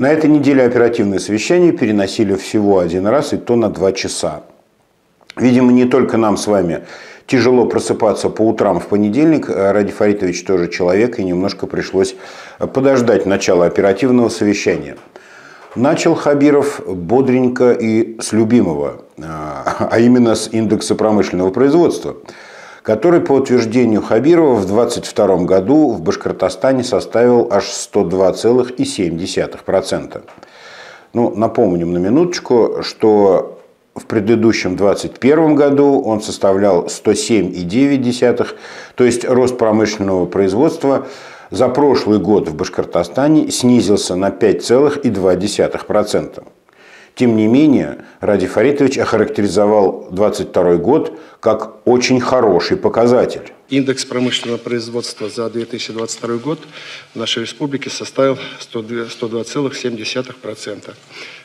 На этой неделе оперативное совещание переносили всего один раз, и то на два часа. Видимо, не только нам с вами тяжело просыпаться по утрам в понедельник. Ради Фаритович тоже человек, и немножко пришлось подождать начала оперативного совещания. Начал Хабиров бодренько и с любимого, а именно с индекса промышленного производства – который, по утверждению Хабирова, в 2022 году в Башкортостане составил аж 102,7%. Ну, напомним на минуточку, что в предыдущем 2021 году он составлял 107,9, то есть рост промышленного производства за прошлый год в Башкортостане снизился на 5,2%. Тем не менее, Ради Фаритович охарактеризовал 22 год как очень хороший показатель. Индекс промышленного производства за 2022 год в нашей республике составил 102,7%.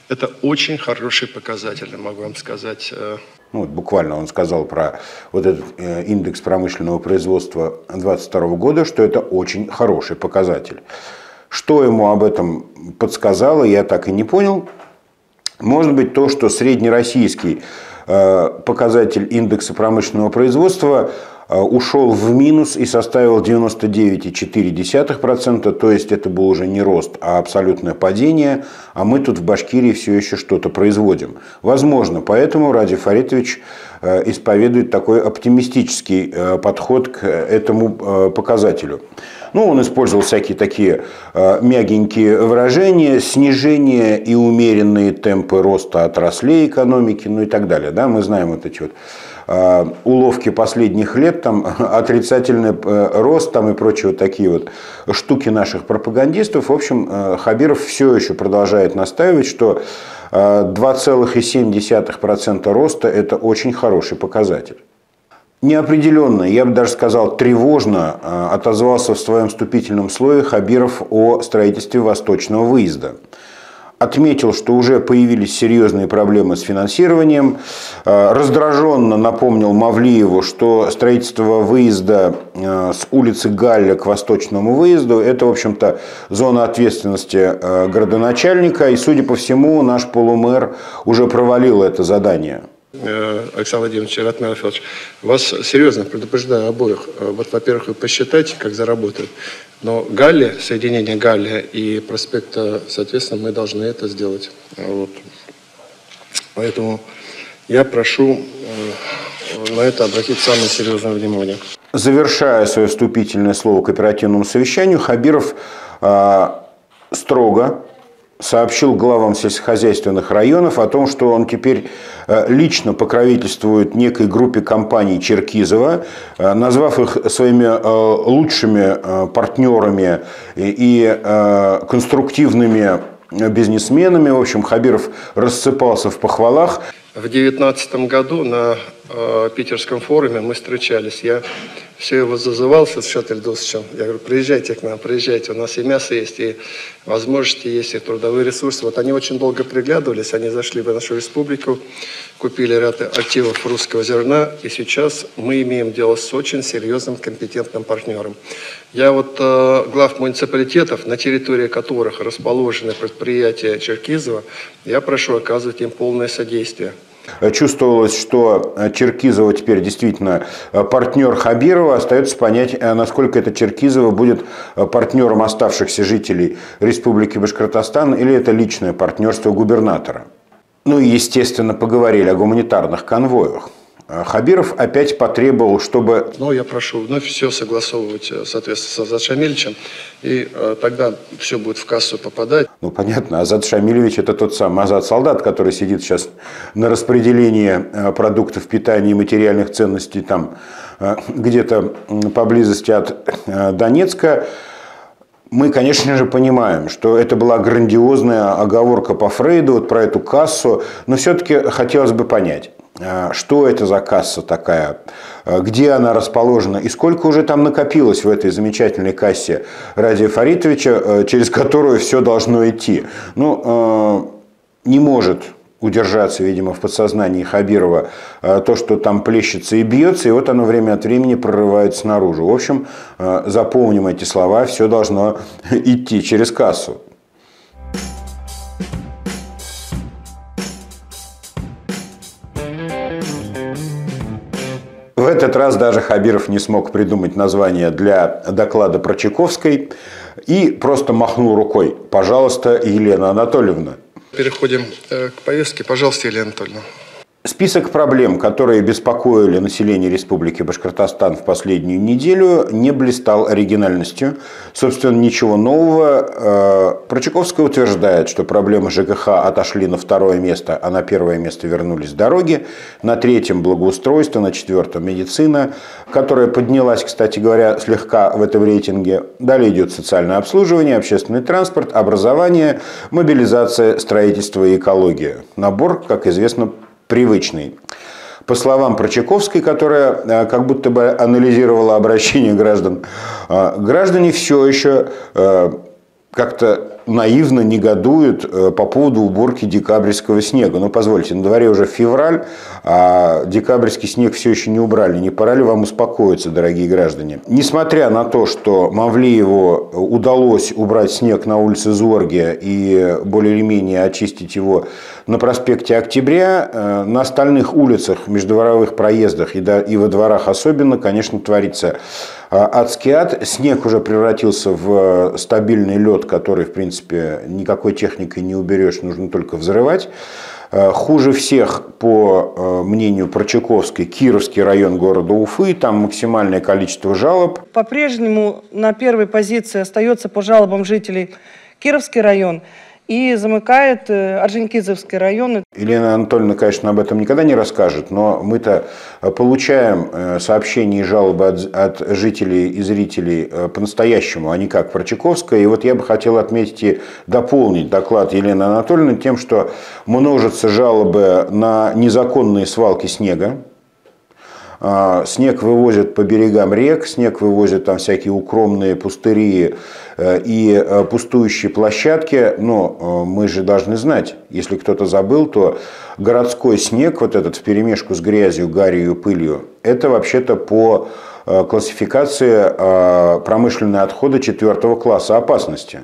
Это очень хороший показатель, могу вам сказать. Э. Ну, вот буквально он сказал про вот этот э, индекс промышленного производства 2022 года, что это очень хороший показатель. Что ему об этом подсказало, я так и не понял. Может быть то, что среднероссийский э, показатель индекса промышленного производства э, ушел в минус и составил 99,4%, то есть это был уже не рост, а абсолютное падение, а мы тут в Башкирии все еще что-то производим. Возможно, поэтому Ради Фаритович э, исповедует такой оптимистический подход к этому показателю. Ну, он использовал всякие такие э, мягенькие выражения, снижение и умеренные темпы роста отраслей экономики, ну и так далее. Да? Мы знаем вот эти вот э, уловки последних лет, там, отрицательный э, рост там, и прочие вот такие вот штуки наших пропагандистов. В общем, Хабиров все еще продолжает настаивать, что 2,7% роста – это очень хороший показатель неопределенно, я бы даже сказал тревожно, э, отозвался в своем вступительном слое Хабиров о строительстве восточного выезда. Отметил, что уже появились серьезные проблемы с финансированием. Э, раздраженно напомнил Мавлиеву, что строительство выезда э, с улицы Галля к восточному выезду – это, в общем-то, зона ответственности городоначальника. И, судя по всему, наш полумэр уже провалил это задание. Э, Александр Владимирович Ратмир Федорович, вас серьезно предупреждаю обоих. Э, вот, во-первых, вы посчитайте, как заработают. Но Галли, соединение Галли и проспекта, соответственно, мы должны это сделать. Вот. Поэтому я прошу э, на это обратить самое серьезное внимание. Завершая свое вступительное слово к оперативному совещанию, Хабиров э, строго сообщил главам сельскохозяйственных районов о том, что он теперь э, лично покровительствует некой группе компаний Черкизова, э, назвав их своими э, лучшими партнерами и конструктивными бизнесменами. В общем, Хабиров рассыпался в похвалах. В 2019 году на питерском форуме мы встречались. Я все его зазывал с Шатель Досычем. Я говорю, приезжайте к нам, приезжайте, у нас и мясо есть, и возможности есть, и трудовые ресурсы. Вот они очень долго приглядывались, они зашли в нашу республику, купили ряд активов русского зерна, и сейчас мы имеем дело с очень серьезным компетентным партнером. Я вот э, глав муниципалитетов, на территории которых расположены предприятия Черкизова, я прошу оказывать им полное содействие. Чувствовалось, что Черкизова теперь действительно партнер Хабирова. Остается понять, насколько это Черкизова будет партнером оставшихся жителей Республики Башкортостан или это личное партнерство губернатора. Ну и, естественно, поговорили о гуманитарных конвоях. Э, Хабиров опять потребовал, чтобы... Ну, я прошу вновь все согласовывать, э, соответственно, с Азат Шамильевичем, и э, тогда все будет в кассу попадать. Ну, понятно, Азат Шамильевич – это тот самый Азат Солдат, который сидит сейчас на распределении э, продуктов питания и материальных ценностей там где-то поблизости от Донецка. мы, конечно же, понимаем, что это была грандиозная оговорка по Фрейду вот про эту кассу, но все-таки хотелось бы понять, а, что это за касса такая, а, где она расположена и сколько уже там накопилось в этой замечательной кассе Радия Фаритовича, а, через которую все должно идти. Ну, не может удержаться, видимо, в подсознании Хабирова то, что там плещется и бьется, и вот оно время от времени прорывается наружу. В общем, запомним эти слова, все должно идти через кассу. Этот раз даже Хабиров не смог придумать название для доклада про Чайковской и просто махнул рукой. Пожалуйста, Елена Анатольевна. Переходим э, к повестке. Пожалуйста, Елена Анатольевна. Список проблем, которые беспокоили население Республики Башкортостан в последнюю неделю, не блистал оригинальностью. Собственно, ничего нового. Э, Прочаковская утверждает, что проблемы ЖКХ отошли на второе место, а на первое место вернулись дороги. На третьем – благоустройство, на четвертом – медицина, которая поднялась, кстати говоря, слегка в этом рейтинге. Далее идет социальное обслуживание, общественный транспорт, образование, мобилизация, строительство и экология. Набор, как известно, привычный. По словам Прочаковской, которая э, как будто бы анализировала обращение граждан, э, граждане все еще э, как-то наивно негодуют по поводу уборки декабрьского снега. Ну, позвольте, на дворе уже февраль, а декабрьский снег все еще не убрали. Не пора ли вам успокоиться, дорогие граждане? Несмотря на то, что Мавлееву удалось убрать снег на улице Зорге и более или менее очистить его на проспекте Октября, э, на остальных улицах, междуворовых проездах и во дворах особенно, конечно, творится а адский ад. Снег уже превратился в э, стабильный лед, который, в принципе, никакой техникой не уберешь, нужно только взрывать. Э, хуже всех, по э, мнению Прочаковской, Кировский район города Уфы. Там максимальное количество жалоб. По-прежнему на первой позиции остается по жалобам жителей Кировский район – и замыкает э, Орджоникидзевский район. Елена Анатольевна, конечно, об этом никогда не расскажет, но мы-то э, получаем э, сообщения и жалобы от, от жителей и зрителей по-настоящему, а не как про Чайковское. И вот я бы хотел отметить и дополнить доклад Елены Анатольевны тем, что множатся жалобы на незаконные свалки снега, снег вывозят по берегам рек, снег вывозят там всякие укромные пустыри э, и э, пустующие площадки. Но э, мы же должны знать, если кто-то забыл, то городской снег, вот этот в перемешку с грязью, гарью пылью, это вообще-то по классификации промышленные отходы четвертого класса опасности.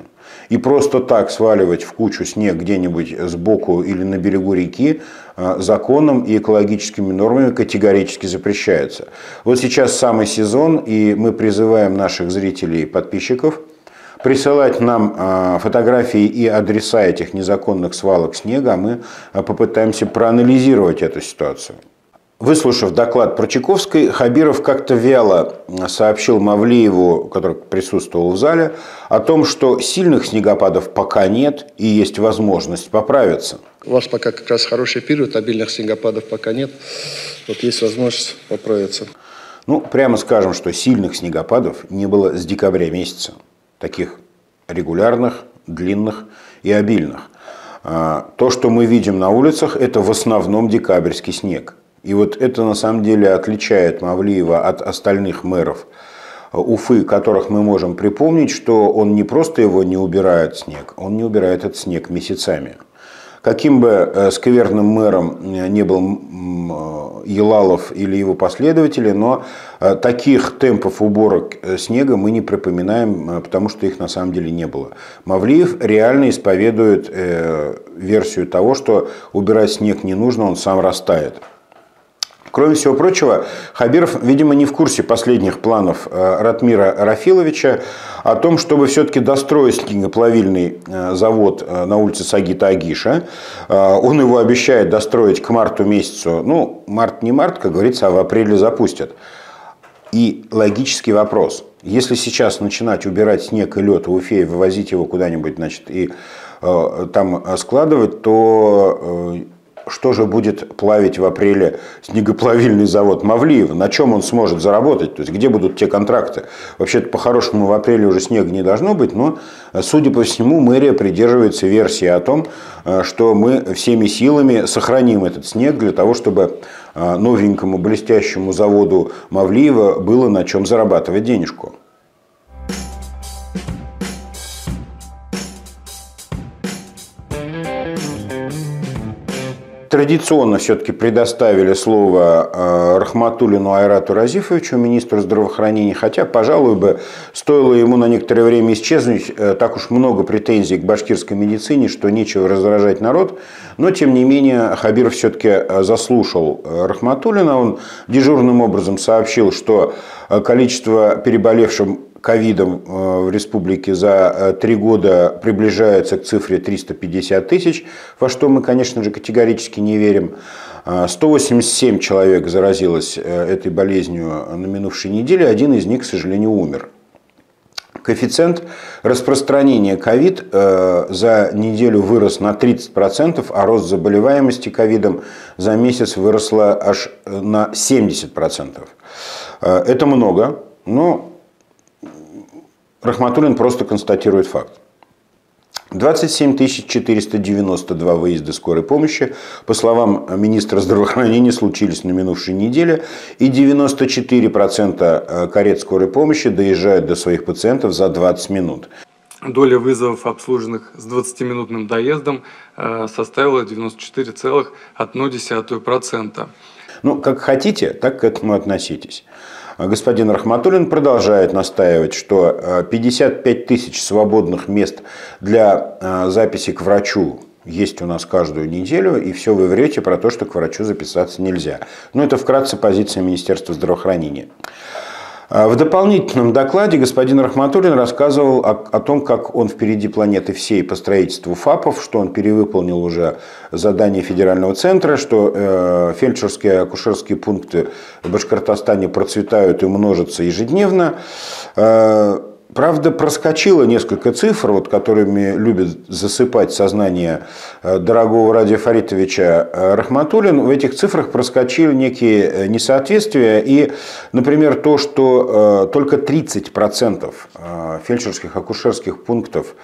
И просто так сваливать в кучу снег где-нибудь сбоку или на берегу реки а, законом и экологическими нормами категорически запрещается. Вот сейчас самый сезон, и мы призываем наших зрителей и подписчиков присылать нам а, фотографии и адреса этих незаконных свалок снега, а мы попытаемся проанализировать эту ситуацию. Выслушав доклад про Чайковской, Хабиров как-то вяло сообщил Мавлееву, который присутствовал в зале, о том, что сильных снегопадов пока нет и есть возможность поправиться. У вас пока как раз хороший период, обильных снегопадов пока нет. Вот есть возможность поправиться. Ну, прямо скажем, что сильных снегопадов не было с декабря месяца. Таких регулярных, длинных и обильных. А, то, что мы видим на улицах, это в основном декабрьский снег – и вот это на самом деле отличает Мавлиева от остальных мэров Уфы, которых мы можем припомнить, что он не просто его не убирает снег, он не убирает этот снег месяцами. Каким бы э, скверным мэром э, не был э, Елалов или его последователи, но таких темпов уборок снега мы не припоминаем, потому что их на самом деле не было. Мавлиев реально исповедует версию того, что убирать снег не нужно, он сам растает. Кроме всего прочего, Хабиров, видимо, не в курсе последних планов э, Ратмира Рафиловича о том, чтобы все-таки достроить снегоплавильный э, завод э, на улице Сагита Агиша. Он его обещает достроить к марту месяцу. Ну, март не март, как говорится, а в апреле запустят. И логический вопрос. Если сейчас начинать убирать снег и лед в Уфе и вывозить его куда-нибудь, значит, и э, там складывать, то что же будет плавить в апреле снегоплавильный завод Мавлиева? На чем он сможет заработать? То есть где будут те контракты? Вообще-то по-хорошему в апреле уже снега не должно быть, но, судя по всему, мэрия придерживается версии о том, что мы всеми силами сохраним этот снег для того, чтобы новенькому блестящему заводу Мавлиева было на чем зарабатывать денежку. Традиционно все-таки предоставили слово э, Рахматуллину Айрату Разифовичу, министру здравоохранения, хотя, пожалуй, бы стоило ему на некоторое время исчезнуть, э, так уж много претензий к башкирской медицине, что нечего раздражать народ, но, тем не менее, Хабиров все-таки э, заслушал Рахматуллина, он дежурным образом сообщил, что количество переболевших ковидом э, в республике за э, три года приближается к цифре 350 тысяч, во что мы, конечно же, категорически не верим. 187 э, человек заразилось этой болезнью на минувшей неделе, один из них, к сожалению, умер. Коэффициент распространения ковид за неделю вырос на 30%, а рост заболеваемости ковидом за месяц выросла аж на 70%. Это много, но Рахматуллин просто констатирует факт. 27 492 выезда скорой помощи, по словам министра здравоохранения, случились на минувшей неделе, и 94% э, карет скорой помощи доезжают до своих пациентов за 20 минут. Доля вызовов, обслуженных с 20-минутным доездом, э, составила 94,1%. Ну, как хотите, так к этому относитесь. Господин Рахматуллин продолжает настаивать, что 55 э, тысяч свободных мест для э, записи к врачу есть у нас каждую неделю, и все вы врете про то, что к врачу записаться нельзя. Но это вкратце позиция Министерства здравоохранения. А в дополнительном докладе господин Рахматуллин рассказывал о, о том, как он впереди планеты всей по строительству ФАПов, что он перевыполнил уже задание федерального центра, что э, фельдшерские акушерские пункты в Башкортостане процветают и множатся ежедневно. Э, Правда, проскочило несколько цифр, вот, которыми любит засыпать сознание э, дорогого Радия Фаритовича э, Рахматуллин. В этих цифрах проскочили некие э, несоответствия. И, например, то, что только 30% фельдшерских акушерских пунктов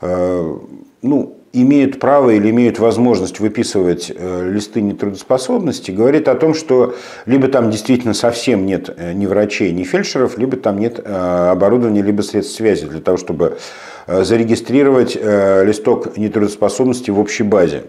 ну, имеют право или имеют возможность выписывать э, листы нетрудоспособности, говорит о том, что либо там действительно совсем нет э, ни врачей, ни фельдшеров, либо там нет э, оборудования, либо средств связи для того, чтобы зарегистрировать листок нетрудоспособности в общей базе.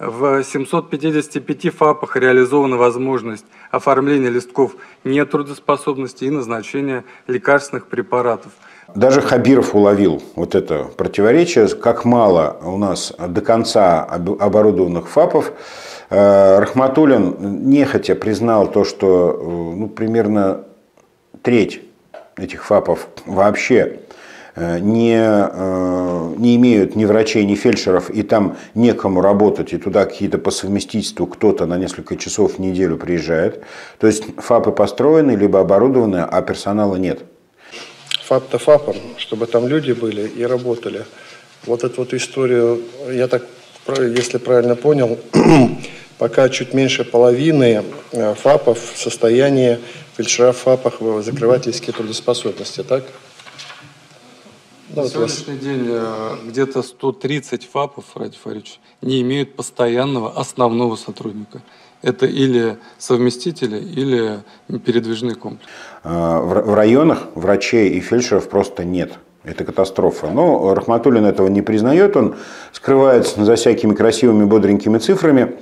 В 755 ФАПах реализована возможность оформления листков нетрудоспособности и назначения лекарственных препаратов – даже Хабиров уловил вот это противоречие, как мало у нас до конца оборудованных ФАПов. Э, Рахматуллин нехотя признал то, что э, ну, примерно треть этих ФАПов вообще э, не, не имеют ни врачей, ни фельдшеров, и там некому работать, и туда какие-то по совместительству кто-то на несколько часов в неделю приезжает. То есть ФАПы построены, либо оборудованы, а персонала нет фап-то фапом, чтобы там люди были и работали. Вот эту вот историю, я так, если правильно понял, пока чуть меньше половины э, ФАПов в состоянии фельдшера в ФАПах закрывать листки трудоспособности, так? На вот сегодняшний вас... день э, где-то 130 ФАПов, Ради Фарич, не имеют постоянного основного сотрудника это или совместители, или передвижный комплекс. А, в районах врачей и фельдшеров просто нет. Это катастрофа. Но Рахматуллин этого не признает, он скрывается за всякими красивыми, бодренькими цифрами.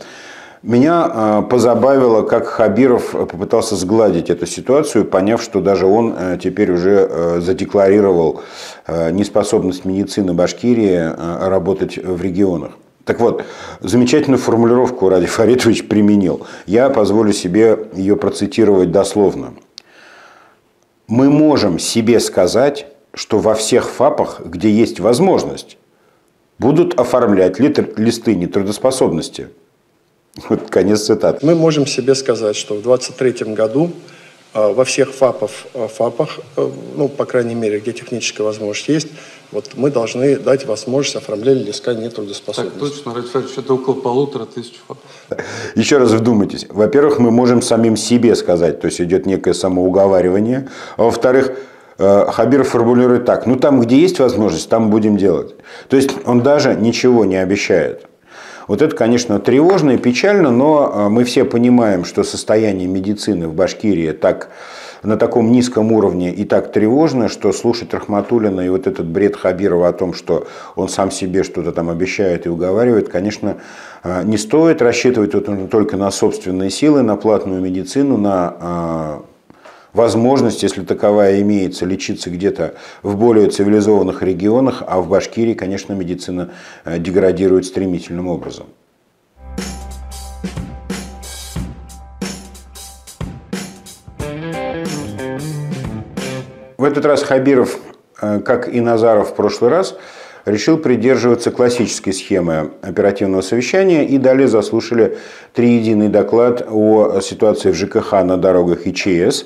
Меня а, позабавило, как Хабиров попытался сгладить эту ситуацию, поняв, что даже он э, теперь уже э, задекларировал э, неспособность медицины Башкирии работать в регионах. Так вот, замечательную формулировку Ради Фаритович применил. Я позволю себе ее процитировать дословно. Мы можем себе сказать, что во всех ФАПах, где есть возможность, будут оформлять листы нетрудоспособности. Вот конец цитаты. Мы можем себе сказать, что в 2023 году во всех ФАПов, ФАПах, ну, по крайней мере, где техническая возможность есть, вот мы должны дать возможность оформления листка нетрудоспособности. Так точно, Радик это около полутора тысяч ФАПов. Еще раз вдумайтесь. Во-первых, мы можем самим себе сказать, то есть идет некое самоуговаривание. А во-вторых, Э, Хабиров формулирует так, ну там, где есть возможность, там будем делать. То есть он даже ничего не обещает. Вот это, конечно, тревожно и печально, но э, мы все понимаем, что состояние медицины в Башкирии так, на таком низком уровне и так тревожно, что слушать Рахматуллина и вот этот бред Хабирова о том, что он сам себе что-то там обещает и уговаривает, конечно, э, не стоит рассчитывать только на собственные силы, на платную медицину, на возможность, если таковая имеется, лечиться где-то в более цивилизованных регионах, а в Башкирии, конечно, медицина э, деградирует стремительным образом. В этот раз Хабиров, э, как и Назаров в прошлый раз, решил придерживаться классической схемы оперативного совещания и далее заслушали триединый доклад о ситуации в ЖКХ на дорогах и ЧС.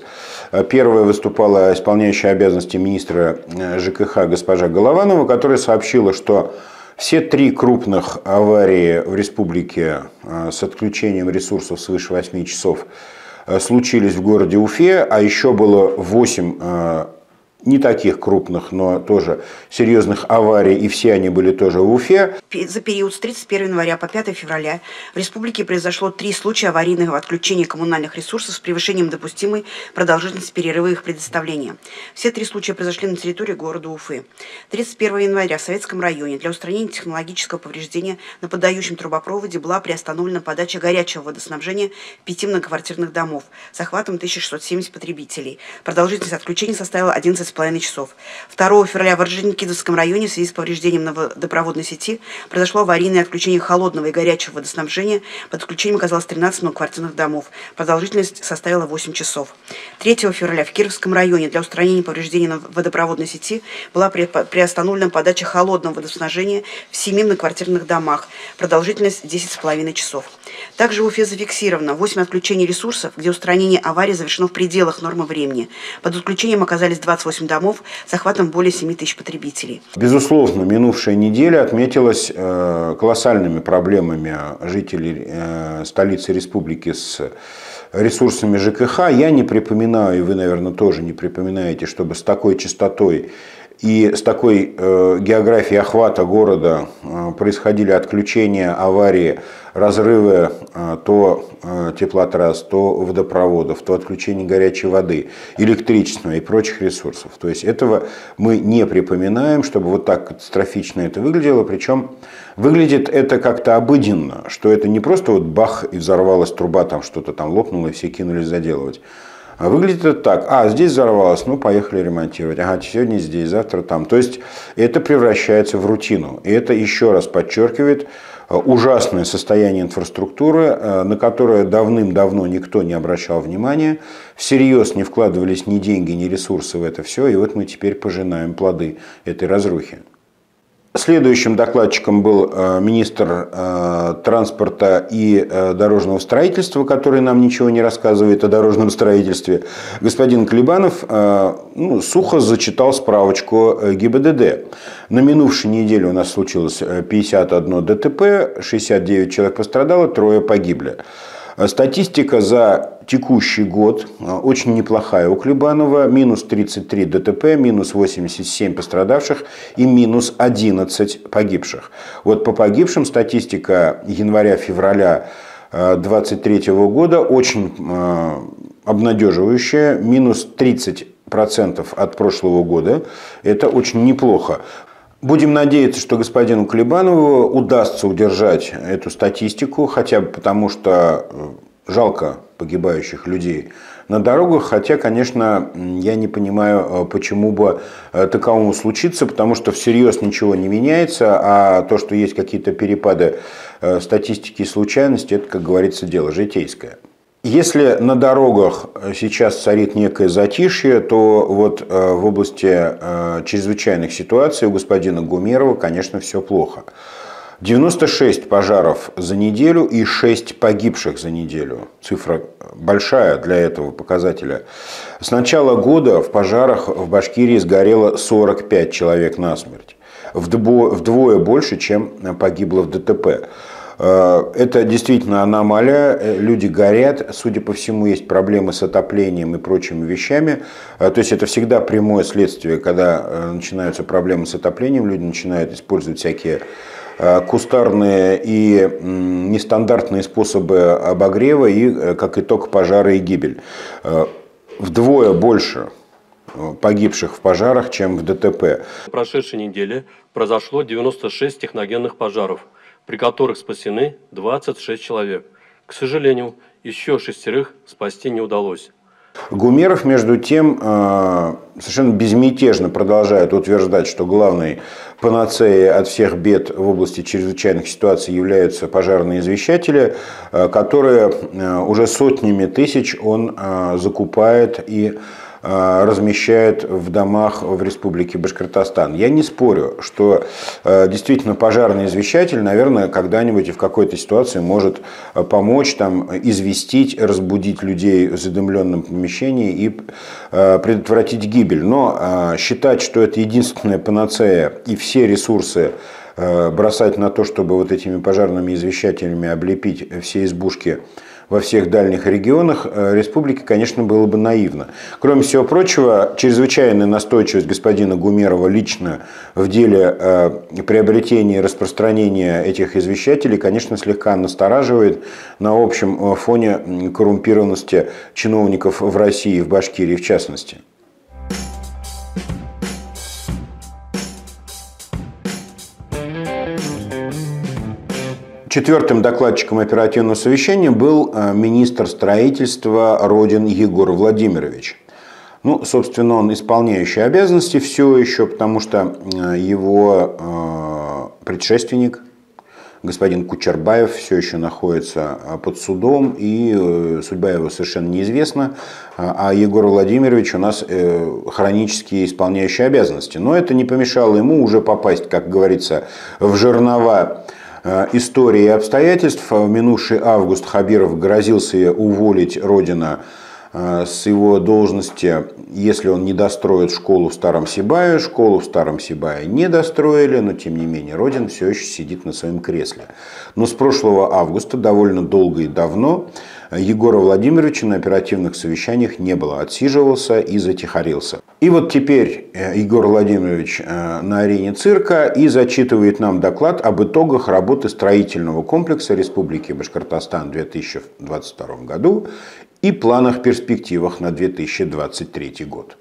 Первая выступала исполняющая обязанности министра э, ЖКХ госпожа Голованова, которая сообщила, что все три крупных аварии в республике э, с отключением ресурсов свыше 8 часов э, случились в городе Уфе, а еще было 8 не таких крупных, но тоже серьезных аварий, и все они были тоже в Уфе. За период с 31 января по 5 февраля в республике произошло три случая аварийного отключения коммунальных ресурсов с превышением допустимой продолжительности перерыва их предоставления. Все три случая произошли на территории города Уфы. 31 января в Советском районе для устранения технологического повреждения на подающем трубопроводе была приостановлена подача горячего водоснабжения пяти многоквартирных домов с охватом 1670 потребителей. Продолжительность отключения составила 11 половиной часов. 2 февраля в Орджоникидзевском районе в связи с повреждением водопроводной сети произошло аварийное отключение холодного и горячего водоснабжения. Под отключением оказалось 13 многоквартирных домов. Продолжительность составила 8 часов. 3 февраля в Кировском районе для устранения повреждений на водопроводной сети была приостановлена подача холодного водоснабжения в 7 многоквартирных домах. Продолжительность 10,5 часов. Также в Уфе зафиксировано 8 отключений ресурсов, где устранение аварии завершено в пределах нормы времени. Под отключением оказались 28 домов с охватом более 7 тысяч потребителей. Безусловно, минувшая неделя отметилась э, колоссальными проблемами жителей э, столицы республики с ресурсами ЖКХ. Я не припоминаю, и вы, наверное, тоже не припоминаете, чтобы с такой частотой и с такой э, географией охвата города э, происходили отключения, аварии, разрывы э, то э, теплотрасс, то водопроводов, то отключение горячей воды, электричества и прочих ресурсов. То есть этого мы не припоминаем, чтобы вот так катастрофично это выглядело. Причем выглядит это как-то обыденно, что это не просто вот бах и взорвалась труба, там что-то там лопнуло и все кинулись заделывать. А выглядит это так. А, здесь взорвалось, ну, поехали ремонтировать. Ага, сегодня здесь, завтра там. То есть это превращается в рутину. И это еще раз подчеркивает э, ужасное состояние инфраструктуры, э, на которое давным-давно никто не обращал внимания, всерьез не вкладывались ни деньги, ни ресурсы в это все, и вот мы теперь пожинаем плоды этой разрухи. Следующим докладчиком был э, министр э, транспорта и э, дорожного строительства, который нам ничего не рассказывает о дорожном строительстве. Господин Клебанов ну, сухо зачитал справочку ГИБДД. На минувшей неделе у нас случилось 51 ДТП, 69 человек пострадало, трое погибли. Статистика за текущий год а, очень неплохая у Клебанова. Минус 33 ДТП, минус 87 пострадавших и минус 11 погибших. Вот по погибшим статистика января-февраля 2023 а, года очень а, обнадеживающая. Минус 30 процентов от прошлого года. Это очень неплохо. Будем надеяться, что господину Клебанову удастся удержать эту статистику, хотя бы потому, что э, жалко погибающих людей на дорогах, хотя, конечно, я не понимаю, э, почему бы э, таковому случиться, потому что всерьез ничего не меняется, а то, что есть какие-то перепады статистики и случайности, это, как говорится, дело житейское. Если на дорогах сейчас царит некое затишье, то вот э, в области э, чрезвычайных ситуаций у господина Гумерова, конечно, все плохо. 96 пожаров за неделю и 6 погибших за неделю. Цифра большая для этого показателя. С начала года в пожарах в Башкирии сгорело 45 человек насмерть. Вдвое больше, чем погибло в ДТП. Э, это действительно аномалия, э, люди горят, судя по всему, есть проблемы с отоплением и прочими вещами. Э, то есть это всегда прямое следствие, когда начинаются проблемы с отоплением, люди начинают использовать всякие кустарные и нестандартные способы обогрева и, как итог, пожары и гибель. Вдвое больше погибших в пожарах, чем в ДТП. В прошедшей неделе произошло 96 техногенных пожаров, при которых спасены 26 человек. К сожалению, еще шестерых спасти не удалось. Гумеров, между тем, э, совершенно безмятежно продолжает утверждать, что главной панацеей от всех бед в области чрезвычайных ситуаций являются пожарные извещатели, э, которые э, уже сотнями тысяч он закупает и размещают в домах в Республике Башкортостан. Я не спорю, что э, действительно пожарный извещатель, наверное, когда-нибудь и в какой-то ситуации может э, помочь там, известить, разбудить людей в задымленном помещении и предотвратить гибель. Но считать, что это единственная панацея и все ресурсы бросать на то, чтобы вот этими пожарными извещателями облепить все избушки во всех дальних регионах э, республики, конечно, было бы наивно. Кроме всего прочего, чрезвычайная настойчивость господина Гумерова лично в деле э, приобретения и распространения этих извещателей, конечно, слегка настораживает на общем э, фоне коррумпированности чиновников в России, в Башкирии в частности. Четвертым докладчиком оперативного совещания был э, министр строительства Родин Егор Владимирович. Ну, собственно, он исполняющий обязанности все еще, потому что э, его э, предшественник, господин Кучербаев, все еще находится под судом, и судьба его совершенно неизвестна. А Егор Владимирович у нас хронически исполняющий обязанности. Но это не помешало ему уже попасть, как говорится, в жернова истории и обстоятельств. В минувший август Хабиров грозился уволить Родина э, с его должности, если он не достроит школу в Старом Сибае. Школу в Старом Сибае не достроили, но тем не менее Родин все еще сидит на своем кресле. Но с прошлого августа, довольно долго и давно, Егора Владимировича на оперативных совещаниях не было, отсиживался и затихарился. И вот теперь э, Егор Владимирович э, на арене цирка и зачитывает нам доклад об итогах работы строительного комплекса Республики Башкортостан в 2022 году и планах перспективах на 2023 год.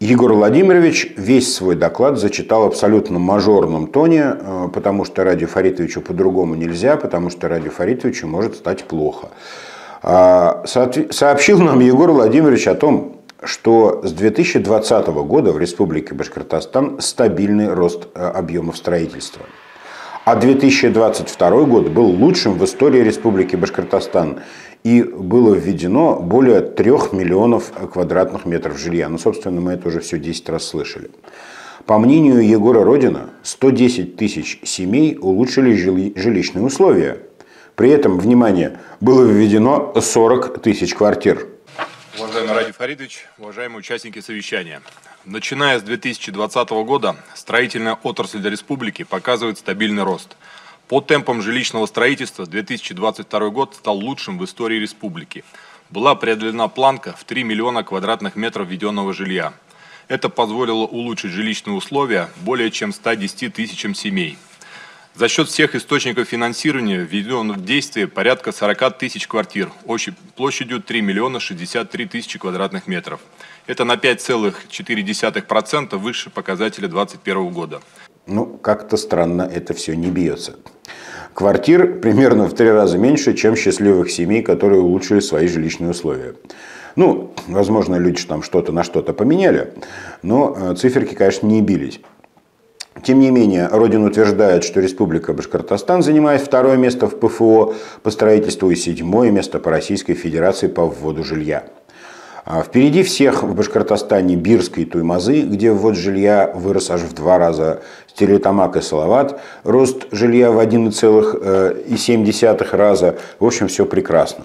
Егор Владимирович весь свой доклад зачитал абсолютно мажорном тоне, э, потому что Ради Фаритовичу по-другому нельзя, потому что Ради Фаритовичу может стать плохо. А, сообщил нам Егор Владимирович о том, что с 2020 года в Республике Башкортостан стабильный рост э, объемов строительства. А 2022 год был лучшим в истории Республики Башкортостан. И было введено более 3 миллионов квадратных метров жилья. Ну, собственно, мы это уже все 10 раз слышали. По мнению Егора Родина, 110 тысяч семей улучшили жилищные условия – при этом, внимание, было введено 40 тысяч квартир. Уважаемый Ради Фаридович, уважаемые участники совещания. Начиная с 2020 года строительная отрасль республики показывает стабильный рост. По темпам жилищного строительства 2022 год стал лучшим в истории республики. Была преодолена планка в 3 миллиона квадратных метров введенного жилья. Это позволило улучшить жилищные условия более чем 110 тысячам семей. За счет всех источников финансирования введено в действие порядка 40 тысяч квартир общей площадью 3 миллиона 63 тысячи квадратных метров. Это на 5,4% выше показателя 2021 года. Ну, как-то странно это все не бьется. Квартир примерно в три раза меньше, чем счастливых семей, которые улучшили свои жилищные условия. Ну, возможно, люди там что-то на что-то поменяли, но э, циферки, конечно, не бились. Тем не менее, Родин утверждает, что Республика Башкортостан занимает второе место в ПФО по строительству и седьмое место по Российской Федерации по вводу жилья. А впереди всех в Башкортостане Бирской Туймазы, где ввод жилья вырос аж в два раза. Стерлитамак и Салават, рост жилья в 1,7 раза. В общем, все прекрасно.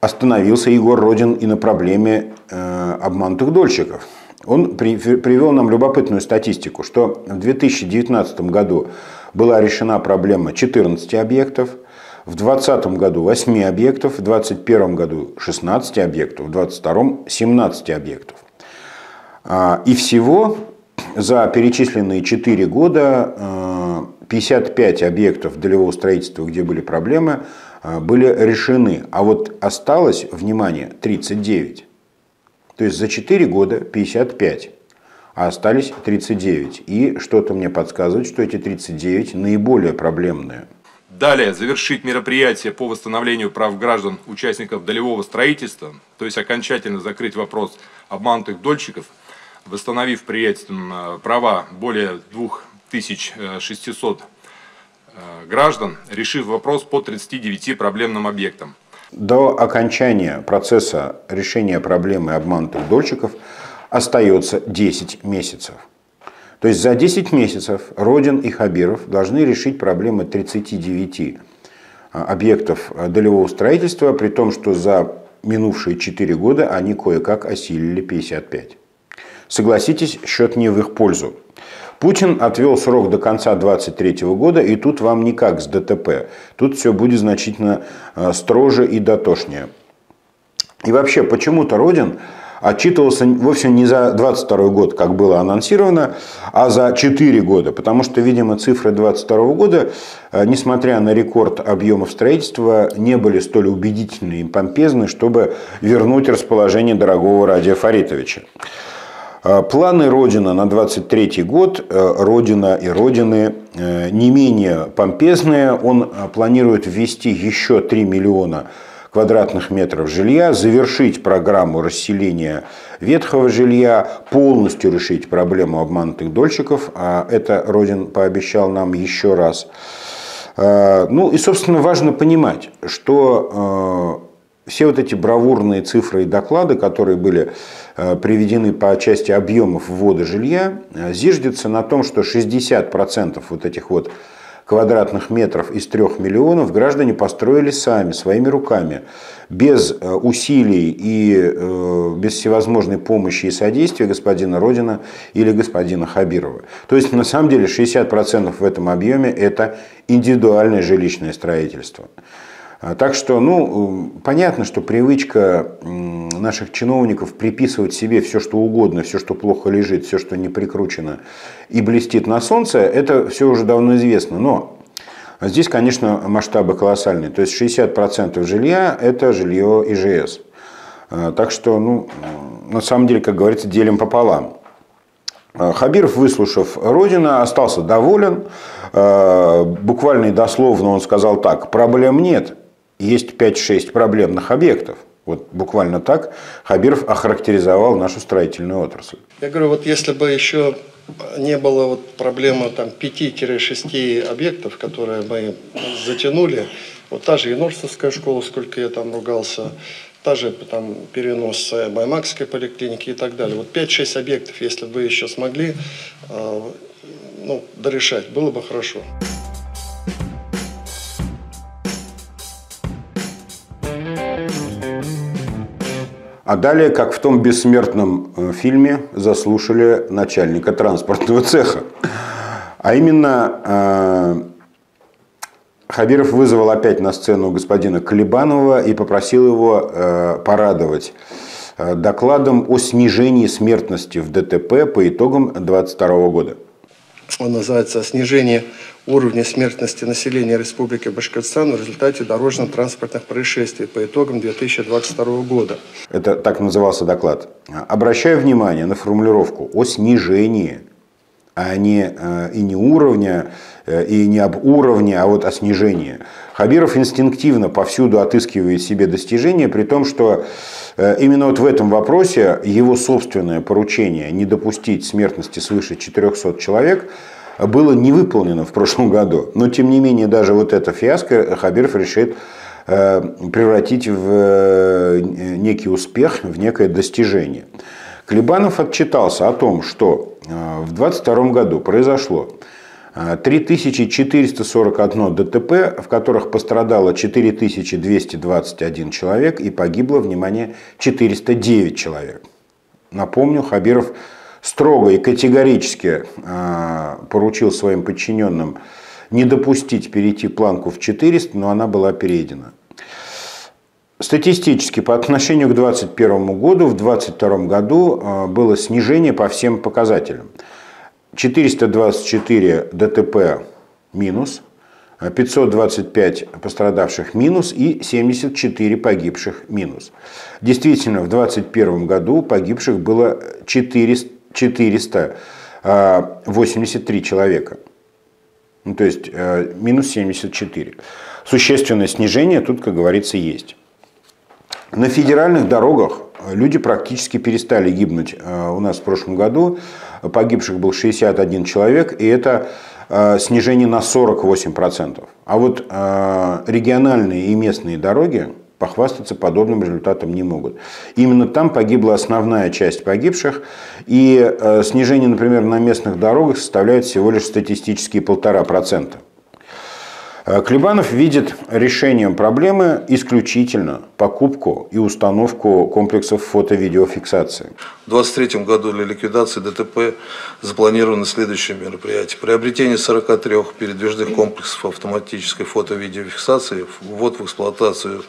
Остановился Егор Родин и на проблеме э, обманутых дольщиков. Он при, привел нам любопытную статистику, что в 2019 году была решена проблема 14 объектов – в 2020 году 8 объектов, в 2021 году 16 объектов, в 2022 17 объектов. А, и всего за перечисленные 4 года 55 а, объектов долевого строительства, где были проблемы, а, были решены. А вот осталось, внимание, 39. То есть за 4 года 55, а остались 39. И что-то мне подсказывает, что эти 39 наиболее проблемные – Далее завершить мероприятие по восстановлению прав граждан участников долевого строительства, то есть окончательно закрыть вопрос обманутых дольщиков, восстановив при этом э, права более 2600 э, граждан, решив вопрос по 39 проблемным объектам. До окончания процесса решения проблемы обманутых дольщиков остается 10 месяцев. То есть за 10 месяцев Родин и Хабиров должны решить проблемы 39 а, объектов а, долевого строительства, при том, что за минувшие 4 года они кое-как осилили 55. Согласитесь, счет не в их пользу. Путин отвел срок до конца 2023 года, и тут вам никак с ДТП. Тут все будет значительно а, строже и дотошнее. И вообще, почему-то Родин отчитывался вовсе не за 22 год, как было анонсировано, а за 4 года. Потому что, видимо, цифры 22 года, э, несмотря на рекорд объемов строительства, не были столь убедительны и помпезны, чтобы вернуть расположение дорогого Радия Фаритовича. Э, планы Родина на 23 год, э, Родина и Родины не менее помпезные. Он планирует ввести еще 3 миллиона квадратных метров жилья, завершить программу расселения ветхого жилья, полностью решить проблему обманутых дольщиков. А это Родин пообещал нам еще раз. А, ну и, собственно, важно понимать, что а, все вот эти бравурные цифры и доклады, которые были а, приведены по части объемов ввода жилья, зиждется на том, что 60% вот этих вот квадратных метров из трех миллионов граждане построили сами, своими руками, без э, усилий и э, без всевозможной помощи и содействия господина Родина или господина Хабирова. То есть, на самом деле, 60% в этом объеме – это индивидуальное жилищное строительство. А, так что, ну, понятно, что привычка наших чиновников приписывать себе все, что угодно, все, что плохо лежит, все, что не прикручено и блестит на солнце, это все уже давно известно. Но здесь, конечно, масштабы колоссальные. То есть 60% жилья – это жилье ИЖС. А, так что, ну, на самом деле, как говорится, делим пополам. А, Хабиров, выслушав Родина, остался доволен. Буквально и дословно он сказал так, проблем нет, есть 5-6 проблемных объектов. Вот буквально так Хабиров охарактеризовал нашу строительную отрасль. Я говорю, вот если бы еще не было вот проблемы там 5-6 объектов, которые мы затянули, вот та же Енорсовская школа, сколько я там ругался, та же там перенос Баймакской поликлиники и так далее. Вот 5-6 объектов, если бы еще смогли э, ну, дорешать, было бы хорошо. А далее, как в том бессмертном э, фильме, заслушали начальника транспортного цеха. А именно, э, Хабиров вызвал опять на сцену господина Колебанова и попросил его э, порадовать докладом о снижении смертности в ДТП по итогам 2022 года. Он называется «Снижение уровня смертности населения Республики Башкортостан в результате дорожно-транспортных происшествий по итогам 2022 года. Это так назывался доклад. Обращаю внимание на формулировку о снижении, а не э, и не уровня, э, и не об уровне, а вот о снижении. Хабиров инстинктивно повсюду отыскивает себе достижения, при том, что э, именно вот в этом вопросе его собственное поручение не допустить смертности свыше 400 человек – было не выполнено в прошлом году. Но, тем не менее, даже вот это фиаско Хабиров решит превратить в некий успех, в некое достижение. Клебанов отчитался о том, что в 2022 году произошло 3441 ДТП, в которых пострадало 4221 человек и погибло, внимание, 409 человек. Напомню, Хабиров строго и категорически а, поручил своим подчиненным не допустить перейти планку в 400, но она была перейдена. Статистически по отношению к 2021 году, в 2022 году а, было снижение по всем показателям. 424 ДТП минус, 525 пострадавших минус и 74 погибших минус. Действительно, в 2021 году погибших было 400, 483 человека. Ну, то есть э, минус 74. Существенное снижение тут, как говорится, есть. На федеральных дорогах люди практически перестали гибнуть у нас в прошлом году. Погибших был 61 человек, и это снижение на 48%. А вот региональные и местные дороги похвастаться подобным результатом не могут. Именно там погибла основная часть погибших, и снижение, например, на местных дорогах составляет всего лишь статистические полтора процента. Э, Клебанов видит решением проблемы исключительно покупку и установку комплексов фото-видеофиксации. В 2023 году для ликвидации ДТП запланированы следующие мероприятия. Приобретение 43 передвижных комплексов автоматической фото-видеофиксации, ввод в эксплуатацию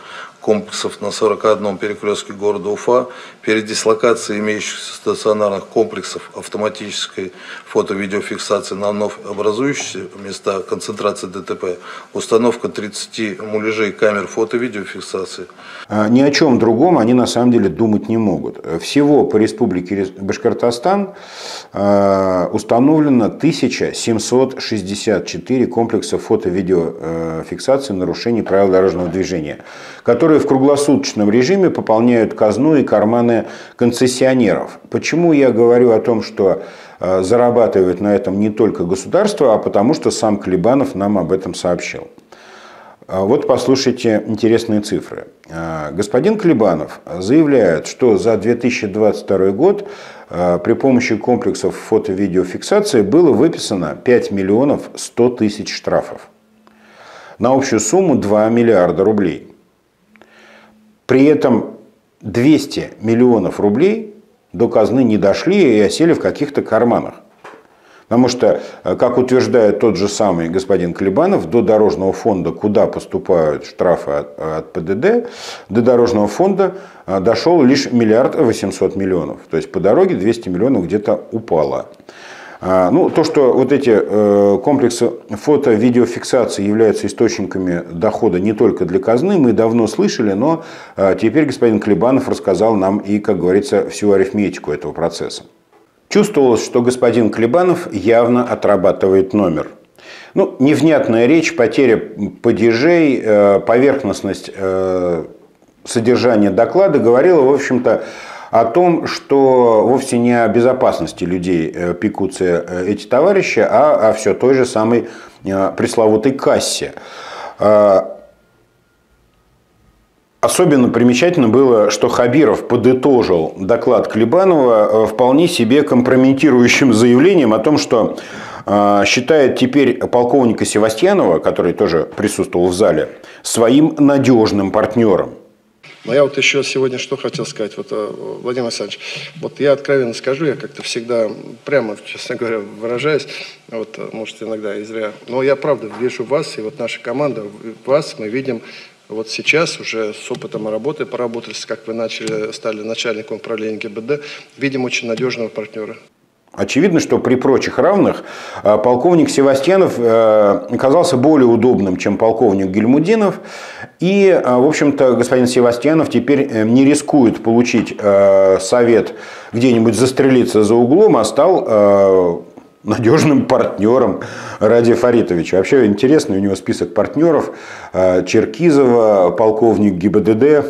комплексов на 41 перекрестке города Уфа, передислокация имеющихся стационарных комплексов автоматической фото-видеофиксации на вновь образующиеся места концентрации ДТП, установка 30 муляжей камер фото-видеофиксации. А, ни о чем другом они на самом деле думать не могут. Всего по республике Башкортостан а, установлено 1764 комплекса фото-видеофиксации нарушений правил дорожного движения, которые которые в круглосуточном режиме пополняют казну и карманы концессионеров. Почему я говорю о том, что э, зарабатывает на этом не только государство, а потому что сам Клебанов нам об этом сообщил. А вот послушайте интересные цифры. А, господин Клебанов заявляет, что за 2022 год при помощи комплексов фото-видеофиксации было выписано 5 миллионов 100 тысяч штрафов на общую сумму 2 миллиарда рублей. При этом 200 миллионов рублей до казны не дошли и осели в каких-то карманах. Потому что, э, как утверждает тот же самый господин Клебанов, до дорожного фонда, куда поступают штрафы от, от ПДД, до дорожного фонда э, дошел лишь миллиард восемьсот миллионов. То есть по дороге 200 миллионов где-то упало. А, ну, то, что вот эти э, комплексы фото-видеофиксации являются источниками дохода не только для казны, мы давно слышали, но э, теперь господин Клебанов рассказал нам и, как говорится, всю арифметику этого процесса. Чувствовалось, что господин Клебанов явно отрабатывает номер. Ну, невнятная речь, потеря падежей, э, поверхностность содержания доклада говорила, в общем-то, о том, что вовсе не о безопасности людей э, пекутся э, эти товарищи, а о все той же самой э, пресловутой кассе. Особенно примечательно было, что Хабиров подытожил доклад Клебанова вполне себе компрометирующим заявлением о том, что считает теперь полковника Севастьянова, который тоже присутствовал в зале, своим надежным партнером. Но я вот еще сегодня что хотел сказать, вот, э, Владимир Александрович, вот я откровенно скажу, я как-то всегда прямо, честно говоря, выражаюсь, вот, может, иногда и зря, но я правда вижу вас, и вот наша команда, вас мы видим вот сейчас уже с опытом работы, поработали, как вы начали, стали начальником управления ГИБД, видим очень надежного партнера. Очевидно, что при прочих равных э, полковник Севастьянов э, оказался более удобным, чем полковник Гельмудинов. И, э, в общем-то, господин Севастьянов теперь не рискует получить совет где-нибудь застрелиться за углом, а стал надежным партнером Ради Фаритовича. Вообще интересный у него список партнеров. Черкизова, полковник ГИБДД,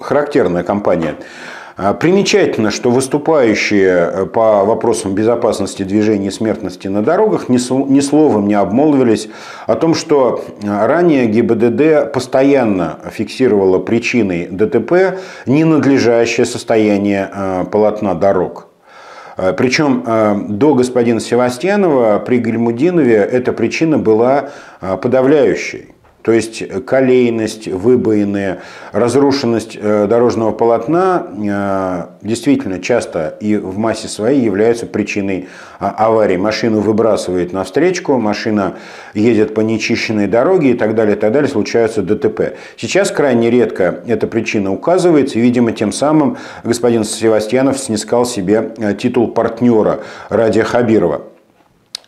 характерная компания. А, примечательно, что выступающие э, по вопросам безопасности движения и смертности на дорогах ни словом не обмолвились о том, что э, ранее ГИБДД постоянно фиксировала причиной ДТП ненадлежащее состояние э, полотна дорог. Причем до господина Севастьянова при Гельмудинове эта причина была подавляющей. То есть колейность, выбоины, разрушенность э, дорожного полотна э, действительно часто и в массе своей являются причиной а, аварии. Машину выбрасывает на встречку, машина едет по нечищенной дороге и так далее, и так далее, случаются ДТП. Сейчас крайне редко эта причина указывается, и, видимо, тем самым господин Севастьянов снискал себе э, титул партнера Радия Хабирова.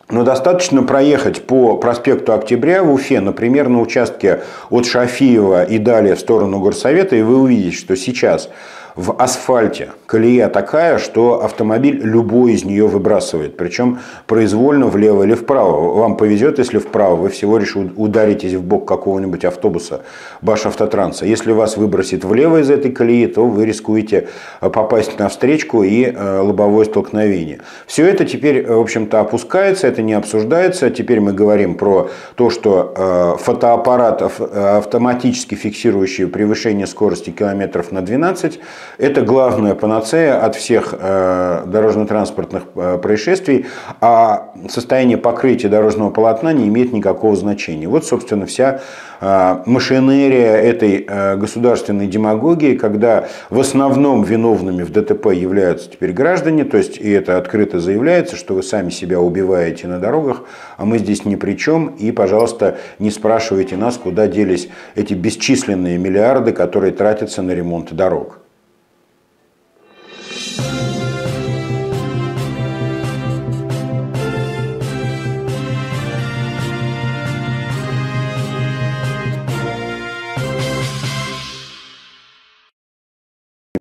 Но достаточно проехать по проспекту Октября в Уфе, например, на участке от Шафиева и далее в сторону Горсовета, и вы увидите, что сейчас в асфальте колея такая, что автомобиль любой из нее выбрасывает. Причем произвольно влево или вправо. Вам повезет, если вправо, вы всего лишь ударитесь в бок какого-нибудь автобуса Башавтотранса. Если вас выбросит влево из этой колеи, то вы рискуете э, попасть на встречку и э, лобовое столкновение. Все это теперь, в общем-то, опускается, это не обсуждается. Теперь мы говорим про то, что э, фотоаппарат, автоматически фиксирующий превышение скорости километров на 12, это главная панацея от всех э, дорожно-транспортных э, происшествий, а состояние покрытия дорожного полотна не имеет никакого значения. Вот, собственно, вся э, машинерия этой государственной демагогии, когда в основном виновными в ДТП являются теперь граждане, то есть и это открыто заявляется, что вы сами себя убиваете на дорогах, а мы здесь ни при чем, и, пожалуйста, не спрашивайте нас, куда делись эти бесчисленные миллиарды, которые тратятся на ремонт дорог.